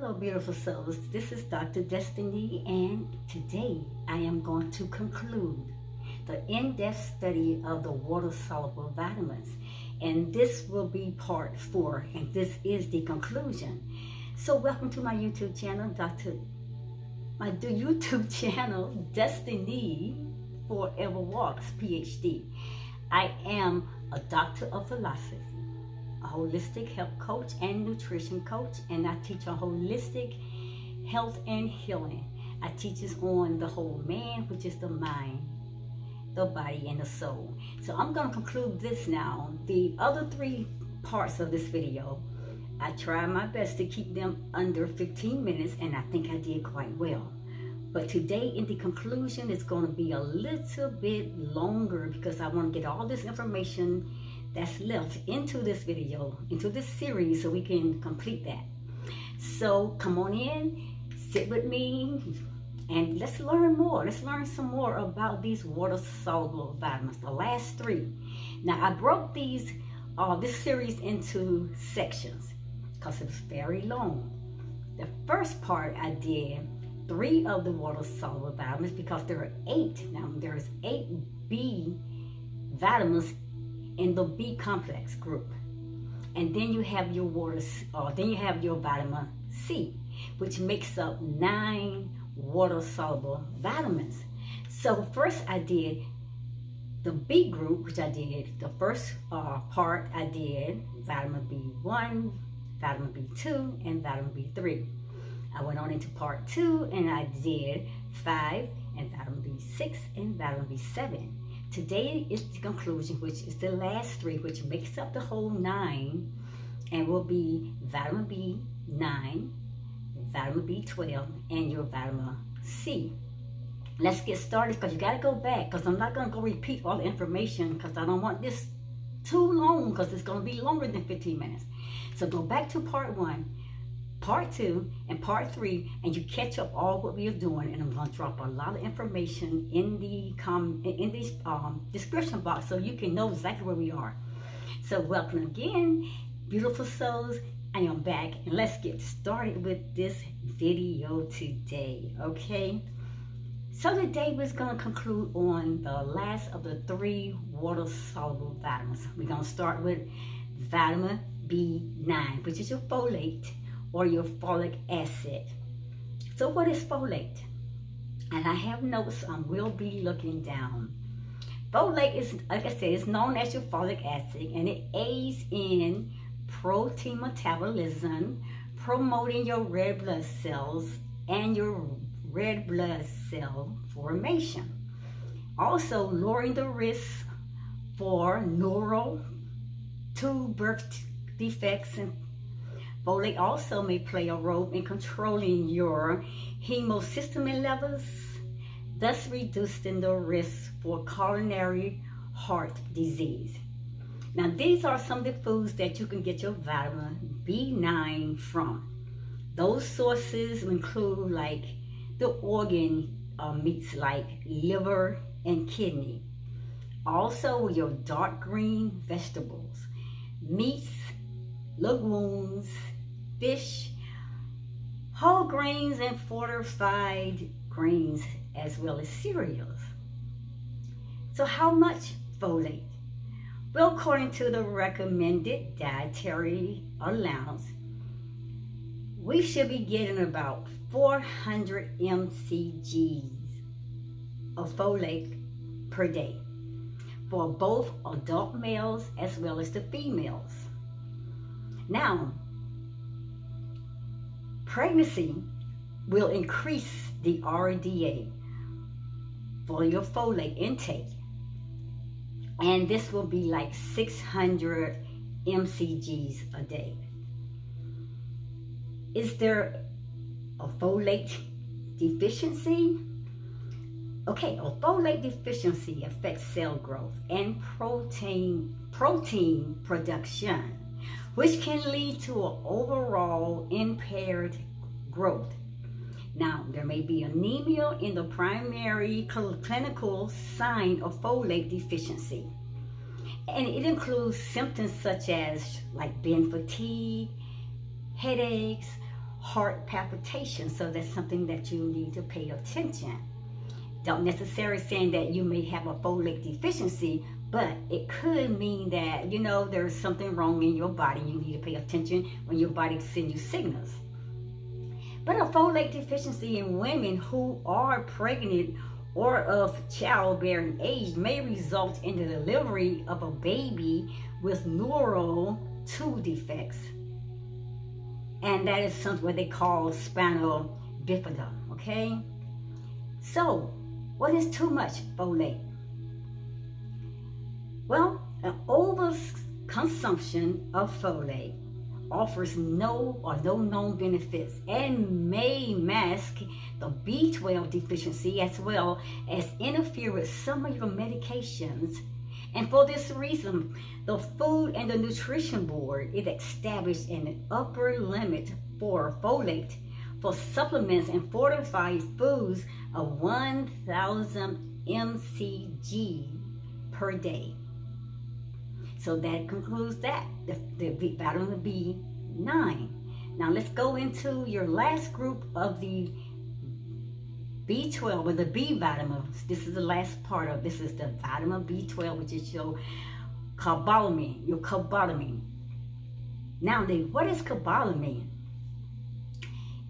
Hello, beautiful souls. This is Dr. Destiny, and today I am going to conclude the in-depth study of the water-soluble vitamins. And this will be part four, and this is the conclusion. So welcome to my YouTube channel, Dr. My YouTube channel, Destiny Forever Walks, PhD. I am a doctor of philosophy a holistic health coach and nutrition coach, and I teach a holistic health and healing. I teach us on the whole man, which is the mind, the body, and the soul. So I'm going to conclude this now. The other three parts of this video, I try my best to keep them under 15 minutes, and I think I did quite well. But today in the conclusion, it's going to be a little bit longer because I want to get all this information that's left into this video, into this series so we can complete that. So come on in, sit with me, and let's learn more. Let's learn some more about these water-soluble vitamins, the last three. Now, I broke these, uh, this series into sections because it's very long. The first part I did three of the water-soluble vitamins because there are eight. Now, there's eight B vitamins in the B complex group. And then you have your water, uh, then you have your vitamin C, which makes up nine water soluble vitamins. So first I did the B group, which I did the first uh, part I did vitamin B1, vitamin B2, and vitamin B3. I went on into part two and I did five and vitamin B6 and vitamin B7. Today is the conclusion, which is the last three, which makes up the whole nine, and will be vitamin B9, vitamin B12, and your vitamin C. Let's get started because you got to go back because I'm not going to go repeat all the information because I don't want this too long because it's going to be longer than 15 minutes. So go back to part one part two and part three, and you catch up all what we are doing. And I'm going to drop a lot of information in the com in this um, description box so you can know exactly where we are. So welcome again, beautiful souls. I am back, and let's get started with this video today. Okay. So today we're going to conclude on the last of the three water-soluble vitamins. We're going to start with vitamin B9, which is your folate or your folic acid. So what is folate? And I have notes um, I will be looking down. Folate is, like I said, it's known as your folic acid and it aids in protein metabolism, promoting your red blood cells and your red blood cell formation. Also lowering the risk for neural tube birth defects and Folate also may play a role in controlling your homocysteine levels, thus reducing the risk for coronary heart disease. Now, these are some of the foods that you can get your vitamin B9 from. Those sources include like the organ uh, meats like liver and kidney. Also, your dark green vegetables, meats, legumes, fish, whole grains, and fortified grains, as well as cereals. So how much folate? Well, according to the recommended dietary allowance, we should be getting about 400 mcgs of folate per day for both adult males as well as the females. Now, Pregnancy will increase the RDA for your folate intake. And this will be like 600 mcgs a day. Is there a folate deficiency? Okay, a folate deficiency affects cell growth and protein protein production which can lead to an overall impaired growth. Now, there may be anemia in the primary clinical sign of folate deficiency. And it includes symptoms such as like being fatigue, headaches, heart palpitations. So that's something that you need to pay attention. Don't necessarily saying that you may have a folate deficiency, but it could mean that, you know, there's something wrong in your body. You need to pay attention when your body sends you signals. But a folate deficiency in women who are pregnant or of childbearing age may result in the delivery of a baby with neural tube defects. And that is something what they call spinal bifida, okay? So, what is too much folate? Well, an overconsumption of folate offers no or no known benefits and may mask the B12 deficiency as well as interfere with some of your medications. And for this reason, the Food and the Nutrition Board it established an upper limit for folate for supplements and fortified foods of 1,000 mcg per day. So that concludes that, the, the vitamin B9. Now let's go into your last group of the B12 or the B vitamins. This is the last part of this is the vitamin B12, which is your cobalamin, your cobalamin. Now then, what is cobalamin?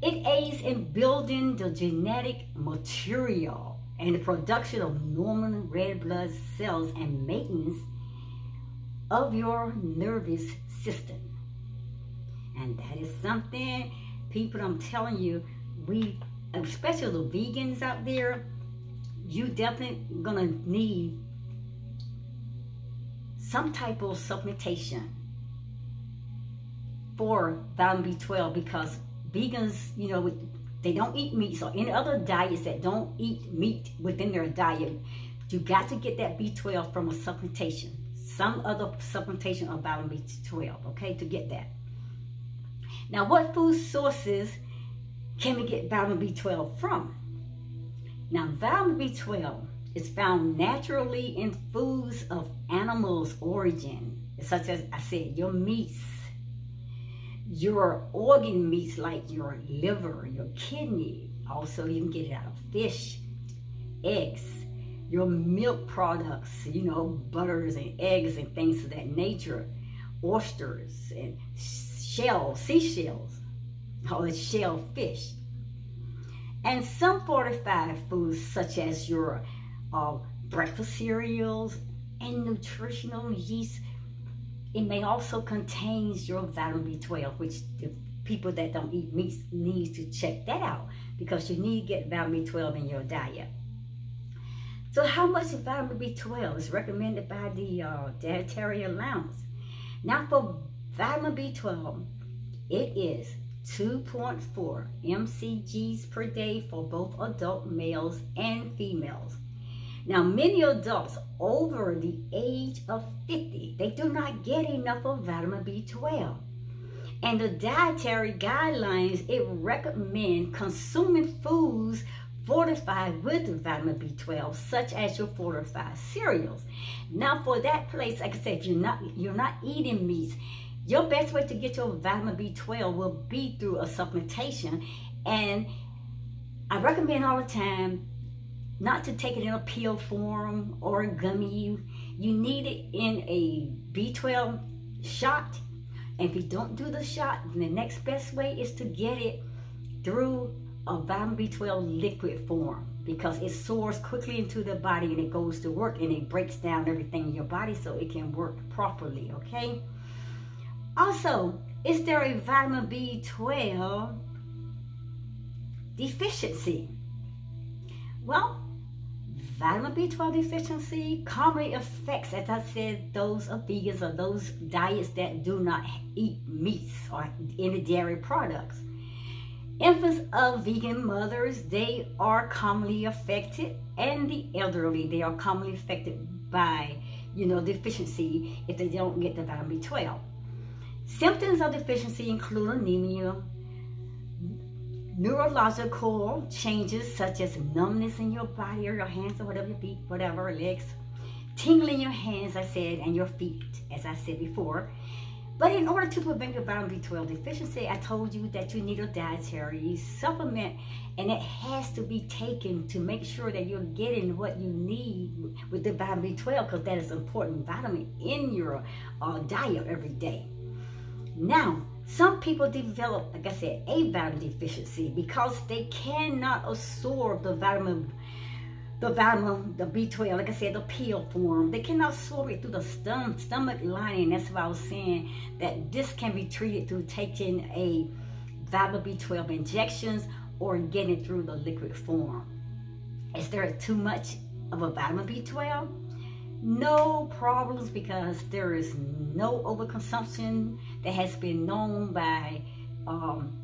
It aids in building the genetic material and the production of normal red blood cells and maintenance of your nervous system. And that is something, people, I'm telling you, we, especially the vegans out there, you definitely gonna need some type of supplementation for vitamin B12 because vegans, you know, they don't eat meat. So any other diets that don't eat meat within their diet, you got to get that B12 from a supplementation some other supplementation of vitamin B12, okay, to get that. Now, what food sources can we get vitamin B12 from? Now, vitamin B12 is found naturally in foods of animals' origin, such as I said, your meats, your organ meats like your liver, your kidney. Also, you can get it out of fish, eggs, your milk products, you know, butters and eggs and things of that nature, oysters and shells, seashells, all the shellfish. And some fortified foods such as your uh, breakfast cereals and nutritional yeast. It may also contain your vitamin B12, which the people that don't eat meat need to check that out because you need to get vitamin B12 in your diet. So how much vitamin B12 is recommended by the uh, Dietary Allowance? Now for vitamin B12, it is 2.4 mcgs per day for both adult males and females. Now, many adults over the age of 50, they do not get enough of vitamin B12. And the dietary guidelines, it recommend consuming foods fortified with vitamin B12, such as your fortified cereals. Now, for that place, like I said, if you're not you're not eating meats, your best way to get your vitamin B12 will be through a supplementation. And I recommend all the time not to take it in a pill form or a gummy. You need it in a B12 shot. And if you don't do the shot, the next best way is to get it through a vitamin B12 liquid form because it soars quickly into the body and it goes to work and it breaks down everything in your body so it can work properly, okay? Also, is there a vitamin B12 deficiency? Well, vitamin B12 deficiency commonly affects, as I said, those of vegans or those diets that do not eat meats or any dairy products. Infants of vegan mothers, they are commonly affected, and the elderly, they are commonly affected by, you know, deficiency if they don't get the vitamin B12. Symptoms of deficiency include anemia, neurological changes such as numbness in your body or your hands or whatever your feet, whatever, legs, tingling your hands, I said, and your feet, as I said before, But in order to prevent your vitamin B12 deficiency, I told you that you need a dietary supplement and it has to be taken to make sure that you're getting what you need with the vitamin B12 because that is important vitamin in your uh, diet every day. Now, some people develop, like I said, a vitamin deficiency because they cannot absorb the vitamin the vitamin, the B12, like I said, the pill form. They cannot absorb it through the stom stomach lining. That's why I was saying that this can be treated through taking a vitamin B12 injections or getting it through the liquid form. Is there too much of a vitamin B12? No problems because there is no overconsumption that has been known by um,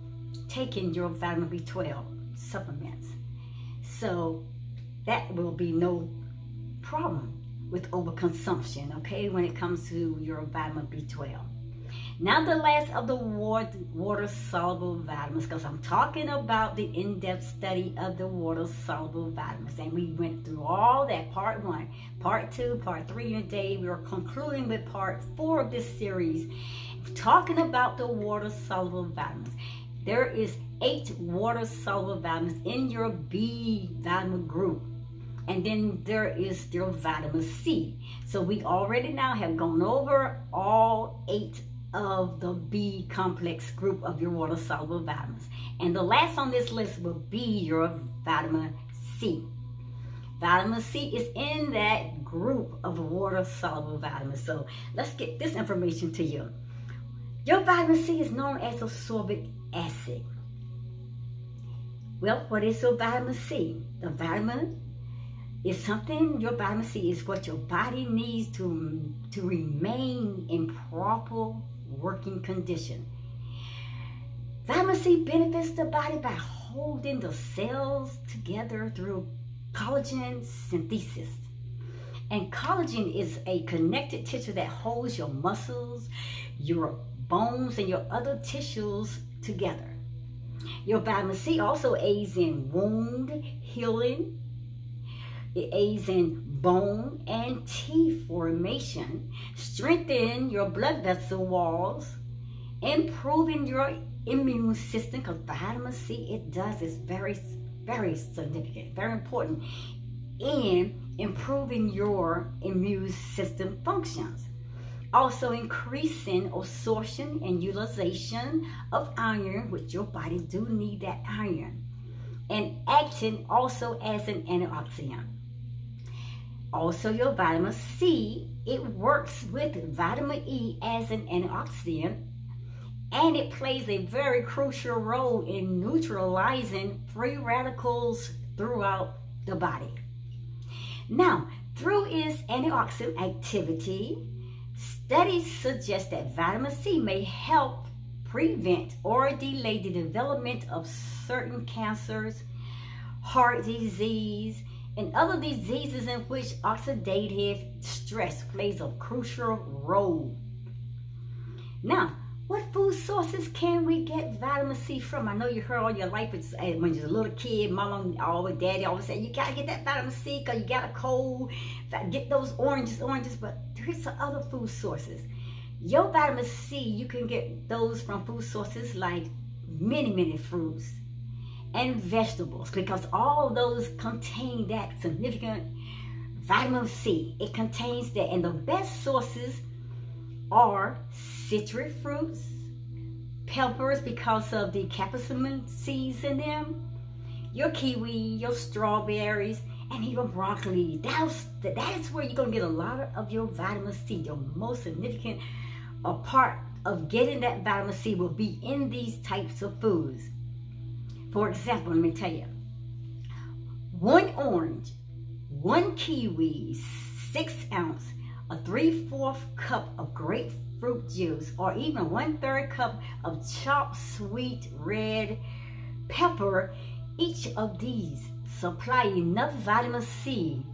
taking your vitamin B12 supplements. So that will be no problem with overconsumption, okay, when it comes to your vitamin B12. Now the last of the water-soluble vitamins, because I'm talking about the in-depth study of the water-soluble vitamins. And we went through all that, part one, part two, part three today. We are concluding with part four of this series, talking about the water-soluble vitamins. There is eight water-soluble vitamins in your B vitamin group. And then there is still vitamin C. So we already now have gone over all eight of the B complex group of your water soluble vitamins. And the last on this list will be your vitamin C. Vitamin C is in that group of water soluble vitamins. So let's get this information to you. Your vitamin C is known as ascorbic acid. Well, what is your vitamin C? The vitamin is something, your vitamin C is what your body needs to, to remain in proper working condition. Vitamin C benefits the body by holding the cells together through collagen synthesis. And collagen is a connected tissue that holds your muscles, your bones, and your other tissues together. Your vitamin C also aids in wound healing, it aids in bone and teeth formation, strengthen your blood vessel walls, improving your immune system because vitamin C, it does, is very, very significant, very important in improving your immune system functions. Also increasing absorption and utilization of iron, which your body do need that iron. And acting also as an antioxidant. Also, your vitamin C, it works with vitamin E as an antioxidant and it plays a very crucial role in neutralizing free radicals throughout the body. Now, through its antioxidant activity, studies suggest that vitamin C may help prevent or delay the development of certain cancers, heart disease, and other diseases in which oxidative stress plays a crucial role. Now, what food sources can we get vitamin C from? I know you heard all your life eh, when you're a little kid, mama, always, daddy always say, you gotta get that vitamin C because you got a cold. Get those oranges, oranges, but here's some other food sources. Your vitamin C, you can get those from food sources like many, many fruits, and vegetables because all those contain that significant vitamin C. It contains that and the best sources are citrus fruits, peppers because of the capsaicin seeds in them, your kiwi, your strawberries, and even broccoli. That's, that is where you're going to get a lot of your vitamin C. Your most significant part of getting that vitamin C will be in these types of foods. For example, let me tell you, one orange, one kiwi, six ounce, a three-fourth cup of grapefruit juice, or even one-third cup of chopped sweet red pepper, each of these supply enough vitamin C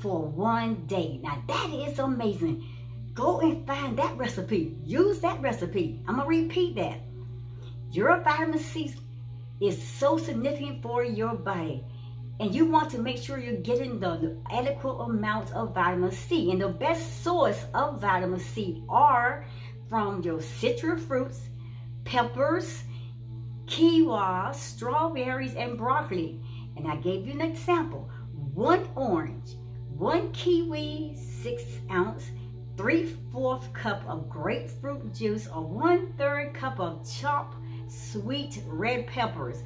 for one day. Now that is amazing. Go and find that recipe. Use that recipe. I'm going to repeat that. Your vitamin C is so significant for your body. And you want to make sure you're getting the adequate amount of vitamin C. And the best source of vitamin C are from your citrus fruits, peppers, kiwi, strawberries, and broccoli. And I gave you an example. One orange, one kiwi, six ounce, three-fourth cup of grapefruit juice, or one-third cup of chopped sweet red peppers.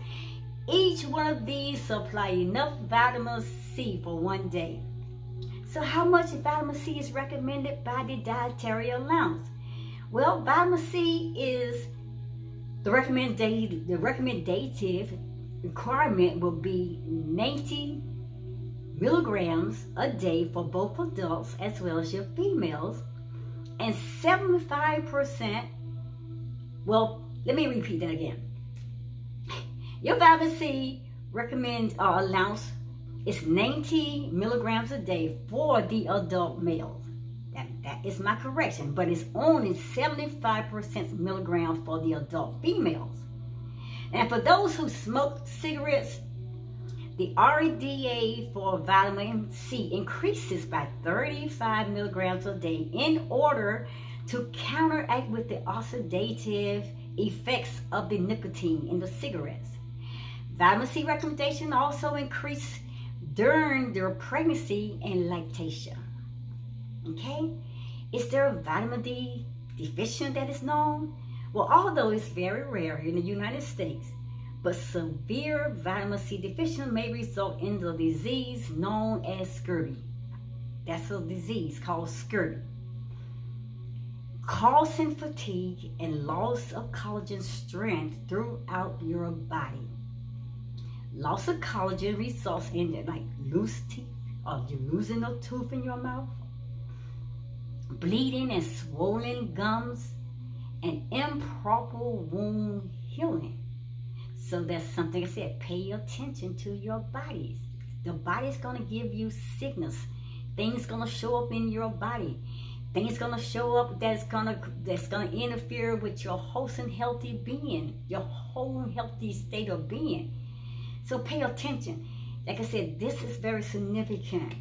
Each one of these supply enough vitamin C for one day. So how much vitamin C is recommended by the dietary allowance? Well, vitamin C is the recommended the recommendative requirement will be 90 milligrams a day for both adults as well as your females and 75% well let me repeat that again. Your vitamin C recommend uh, allowance is 90 milligrams a day for the adult males that, that is my correction but it's only 75% milligrams for the adult females. And for those who smoke cigarettes the RDA for vitamin C increases by 35 milligrams a day in order to counteract with the oxidative effects of the nicotine in the cigarettes. Vitamin C recommendation also increase during their pregnancy and lactation. Okay? Is there a vitamin D deficient that is known? Well, although it's very rare in the United States, but severe vitamin C deficiency may result in the disease known as scurvy. That's a disease called scurvy. Causing fatigue and loss of collagen strength throughout your body. Loss of collagen results in like loose teeth or you losing a tooth in your mouth, bleeding and swollen gums, and improper wound healing. So that's something I said, pay attention to your bodies. The body's to give you sickness. Things to show up in your body. Things to show up that's to that's to interfere with your wholesome healthy being, your whole healthy state of being. So pay attention. Like I said, this is very significant.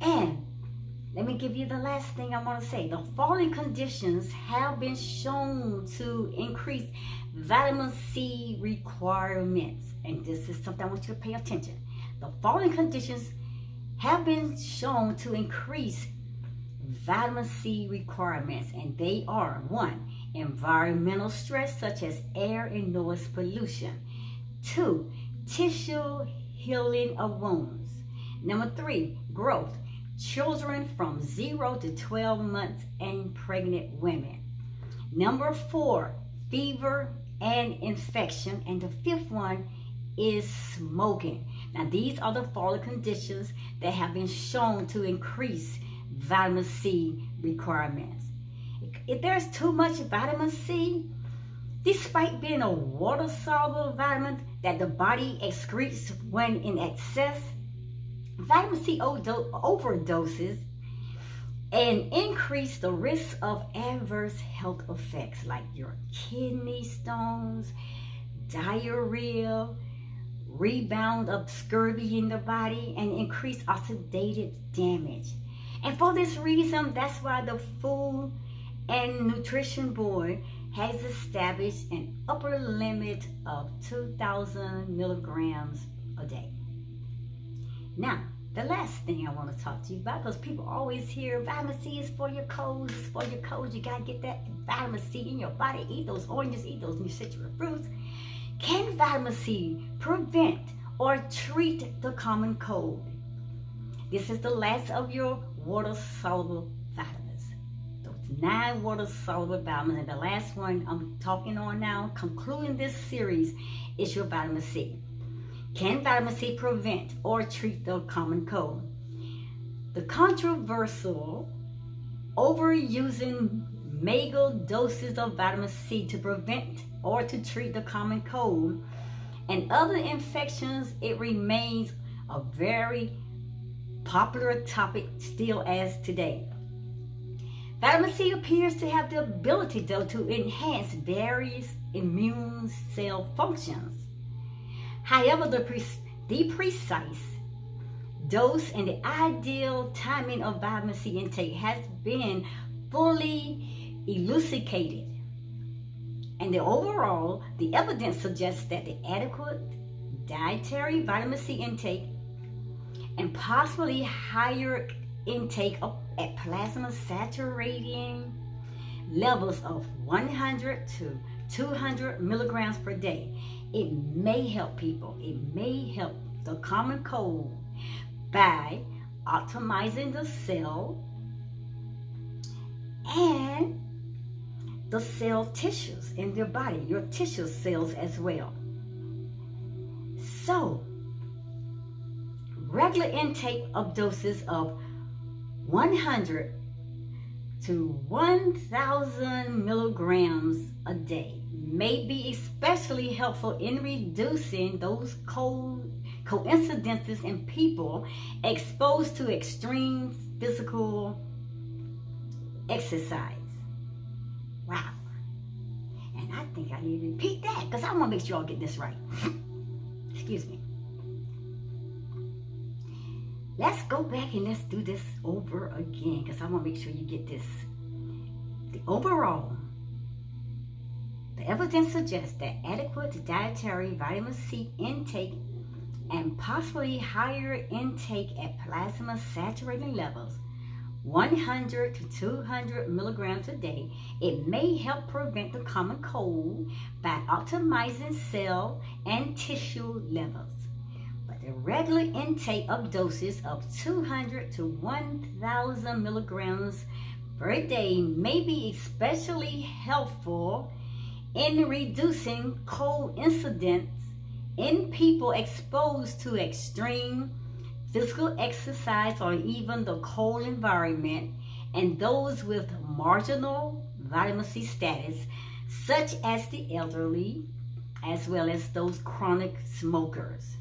And let me give you the last thing I want to say. The following conditions have been shown to increase vitamin C requirements. And this is something I want you to pay attention. The following conditions have been shown to increase vitamin C requirements, and they are one, environmental stress such as air and noise pollution, two, tissue healing of wounds, number three, growth, children from 0 to 12 months and pregnant women, number four, fever and infection. And the fifth one is smoking. Now, these are the following conditions that have been shown to increase vitamin C requirements. If there's too much vitamin C, despite being a water-soluble vitamin that the body excretes when in excess, vitamin C overdoses and increase the risk of adverse health effects like your kidney stones, diarrhea, rebound of scurvy in the body, and increase oxidative damage. And for this reason, that's why the Food and Nutrition Board has established an upper limit of 2,000 milligrams a day. Now, the last thing I want to talk to you about, because people always hear vitamin C is for your colds, it's for your colds. You got to get that vitamin C in your body. Eat those oranges, eat those new citrus fruits. Can vitamin C prevent or treat the common cold? This is the last of your water-soluble vitamins. Those nine water-soluble vitamins. And the last one I'm talking on now, concluding this series, is your vitamin C. Can vitamin C prevent or treat the common cold? The controversial overusing mega doses of vitamin C to prevent or to treat the common cold and other infections, it remains a very popular topic still as today. Vitamin C appears to have the ability, though, to enhance various immune cell functions However, the, pre the precise dose and the ideal timing of vitamin C intake has been fully elucidated. And the overall, the evidence suggests that the adequate dietary vitamin C intake and possibly higher intake of, at plasma saturating levels of 100 to 200 milligrams per day. It may help people. It may help the common cold by optimizing the cell and the cell tissues in your body, your tissue cells as well. So, regular intake of doses of 100 to 1,000 milligrams a day may be especially helpful in reducing those cold coincidences in people exposed to extreme physical exercise. Wow. And I think I need to repeat that because I want to make sure I get this right. Excuse me. Let's go back and let's do this over again because I want to make sure you get this. The overall, the evidence suggests that adequate dietary vitamin C intake and possibly higher intake at plasma saturating levels 100 to 200 milligrams a day, it may help prevent the common cold by optimizing cell and tissue levels. The regular intake of doses of 200 to 1,000 milligrams per day may be especially helpful in reducing cold incidents in people exposed to extreme physical exercise or even the cold environment, and those with marginal vitamin C status, such as the elderly, as well as those chronic smokers.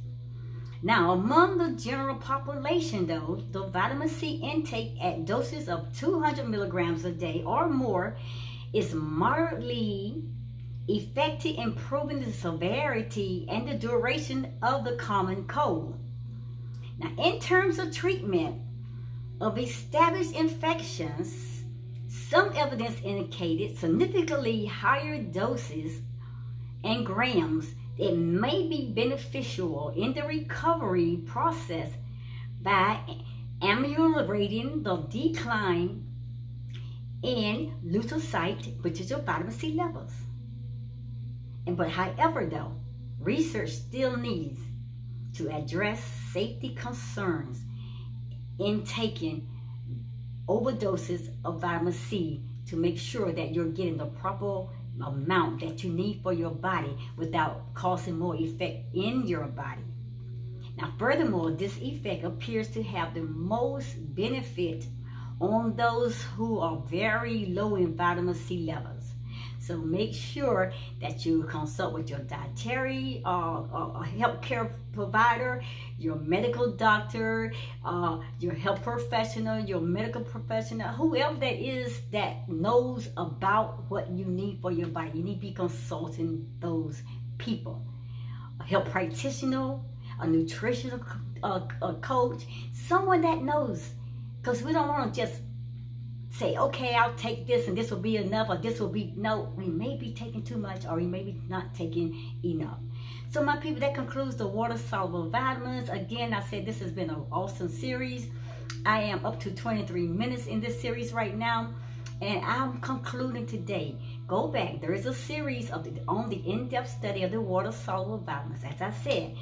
Now, among the general population, though, the vitamin C intake at doses of 200 milligrams a day or more is moderately effective in improving the severity and the duration of the common cold. Now, in terms of treatment of established infections, some evidence indicated significantly higher doses and grams that may be beneficial in the recovery process by ameliorating the decline in leukocyte, which is your vitamin C levels. And but however though, research still needs to address safety concerns in taking overdoses of vitamin C to make sure that you're getting the proper amount that you need for your body without causing more effect in your body. Now, furthermore, this effect appears to have the most benefit on those who are very low in vitamin C levels. So make sure that you consult with your dietary or uh, uh, healthcare provider, your medical doctor, uh, your health professional, your medical professional, whoever that is that knows about what you need for your body. You need to be consulting those people. A health practitioner, a nutritional uh, a coach, someone that knows. Because we don't want to just say, okay, I'll take this and this will be enough or this will be, no, we may be taking too much or we may be not taking enough. So my people, that concludes the water soluble vitamins. Again, I said this has been an awesome series. I am up to 23 minutes in this series right now. And I'm concluding today. Go back. There is a series of the, on the in-depth study of the water soluble vitamins. As I said,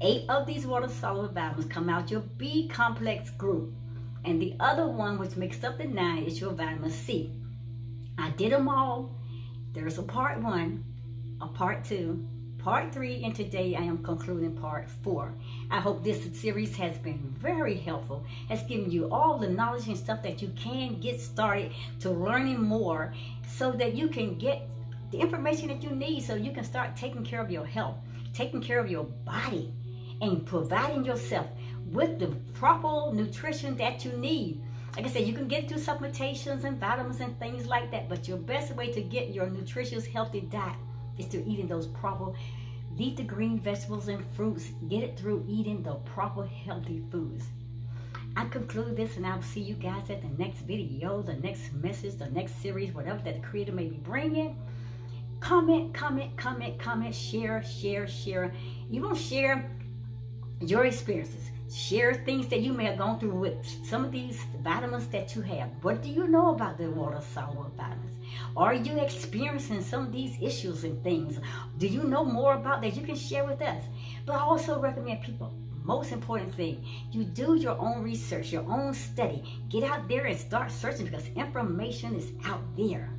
eight of these water soluble vitamins come out your B complex group. And the other one, which makes up the nine, is your vitamin C. I did them all. There's a part one, a part two, part three, and today I am concluding part four. I hope this series has been very helpful, has given you all the knowledge and stuff that you can get started to learning more so that you can get the information that you need so you can start taking care of your health, taking care of your body, and providing yourself with the proper nutrition that you need. Like I said, you can get through supplementations and vitamins and things like that, but your best way to get your nutritious, healthy diet is to eating those proper eat the green vegetables and fruits. Get it through eating the proper healthy foods. I conclude this and I'll see you guys at the next video, the next message, the next series, whatever that the Creator may be bringing. Comment, comment, comment, comment, share, share, share. You to share your experiences. Share things that you may have gone through with some of these vitamins that you have. What do you know about the water soluble vitamins? Are you experiencing some of these issues and things? Do you know more about that you can share with us? But I also recommend people, most important thing, you do your own research, your own study. Get out there and start searching because information is out there.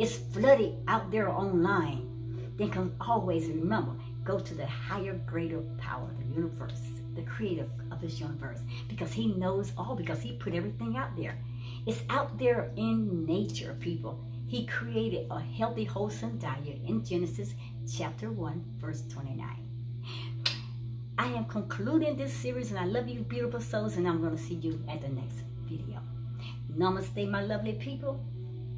It's flooded out there online. Then can always remember, go to the higher, greater power, of the universe, the creator of this universe, because he knows all, because he put everything out there. It's out there in nature, people. He created a healthy, wholesome diet in Genesis chapter 1, verse 29. I am concluding this series, and I love you, beautiful souls, and I'm going to see you at the next video. Namaste, my lovely people.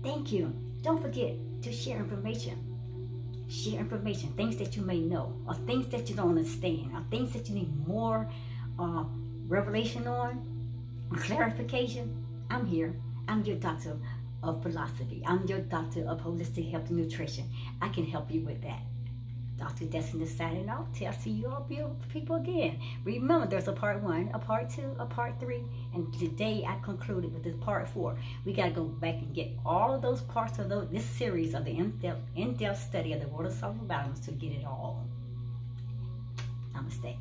Thank you. Don't forget to share information. Share information, things that you may know, or things that you don't understand, or things that you need more uh, revelation on, clarification. I'm here. I'm your doctor of philosophy. I'm your doctor of holistic health and nutrition. I can help you with that. Dr. Destiny signing off till I see you all beautiful people again. Remember, there's a part one, a part two, a part three, and today I concluded with this part four. We got to go back and get all of those parts of those, this series of the in-depth in study of the water soluble vitamins to get it all. Namaste.